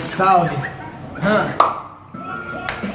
Salve, salve. Hã?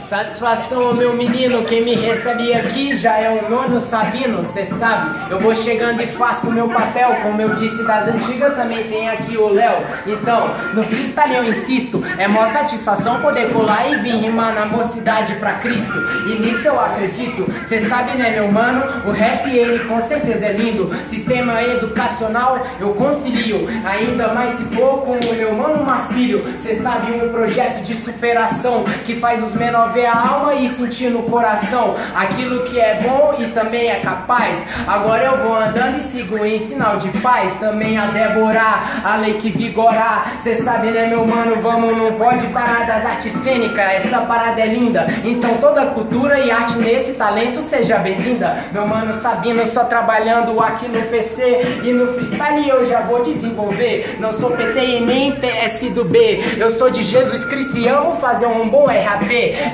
Satisfação, meu menino, quem me recebe aqui já é o nono Sabino, cê sabe. Eu vou chegando e faço meu papel, como eu disse das antigas, também tem aqui o Léo. Então, no freestyle eu insisto, é mó satisfação poder colar e vir rimar na mocidade pra Cristo. E nisso eu acredito, cê sabe né, meu mano? O rap ele com certeza é lindo. Sistema educacional eu concilio, ainda mais se for com o meu mano Marcílio. Cê sabe, um projeto de superação que faz os menores ver a alma e sentir no coração aquilo que é bom e também é capaz. Agora eu vou andando e sigo em sinal de paz. Também a Débora, a lei que vigorar. Cê sabe, né, meu mano? Vamos, não pode parar das artes cênicas. Essa parada é linda. Então toda cultura e arte nesse talento seja bem-vinda. Meu mano Sabino, só trabalhando aqui no PC e no freestyle eu já vou desenvolver. Não sou PT e nem PS do B. Eu sou de Jesus Cristo e amo fazer um bom RAP.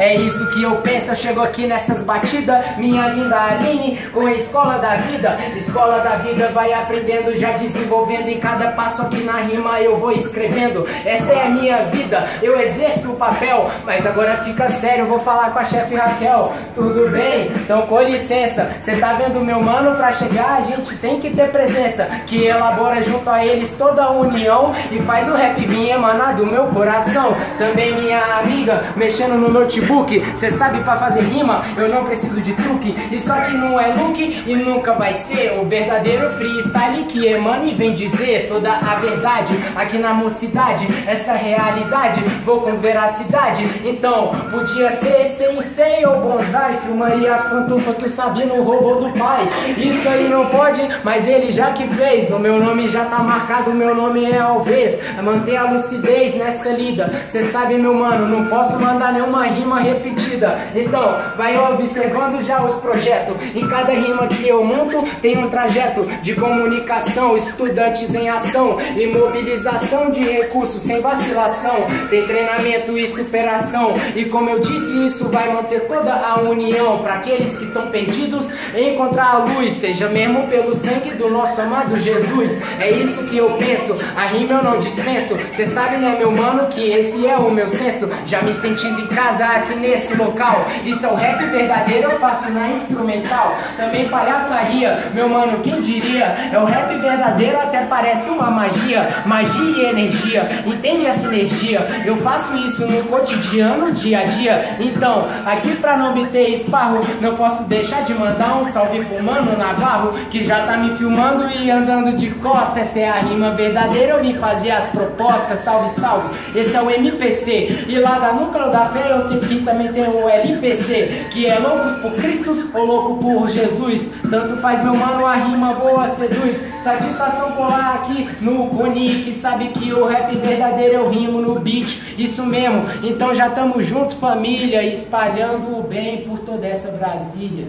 É isso que eu penso, eu chego aqui nessas batidas Minha linda Aline, com a escola da vida Escola da vida vai aprendendo, já desenvolvendo Em cada passo aqui na rima eu vou escrevendo Essa é a minha vida, eu exerço o papel Mas agora fica sério, vou falar com a chefe Raquel Tudo bem? Então com licença Cê tá vendo meu mano? Pra chegar a gente tem que ter presença Que elabora junto a eles toda a união E faz o rap vir emanar do meu coração Também minha amiga, mexendo no notebook Cê sabe pra fazer rima, eu não preciso de truque. Isso aqui não é look e nunca vai ser O verdadeiro freestyle que emana e vem dizer Toda a verdade aqui na mocidade. Essa realidade, vou com veracidade. Então, podia ser sensei ou bonsai Filmaria as pantufas que o Sabino roubou do pai. Isso aí não pode, mas ele já que fez. No meu nome já tá marcado, meu nome é Alves. Manter a lucidez nessa lida. Cê sabe meu mano, não posso mandar nenhuma rima repetida. Então, vai observando já os projetos. Em cada rima que eu monto, tem um trajeto de comunicação, estudantes em ação e mobilização de recursos sem vacilação. Tem treinamento e superação. E como eu disse, isso vai manter toda a união para aqueles que estão perdidos encontrar a luz, seja mesmo pelo sangue do nosso amado Jesus. É isso que eu penso. A rima eu não dispenso. Cê sabe, né, meu mano, que esse é o meu senso. Já me sentindo em casa aqui nesse local. Isso é o rap verdadeiro, eu faço na instrumental. Também palhaçaria, meu mano, quem diria? É o rap verdadeiro, até parece uma magia. Magia e energia, entende essa energia? Eu faço isso no cotidiano, dia a dia. Então, aqui pra não meter esparro, não posso deixar de mandar um salve pro mano Navarro, que já tá me filmando e andando de costa. Essa é a rima verdadeira, eu vim fazer as propostas. Salve, salve. Esse é o MPC. E lá da Núcleo da Fé eu sei que também tem o LPC, que é loucos por Cristo ou louco por Jesus. Tanto faz meu mano, a rima boa seduz. Satisfação colar aqui no Cone, que sabe que o rap verdadeiro eu rimo no beat. Isso mesmo, então já tamo juntos, família, espalhando o bem por toda essa Brasília.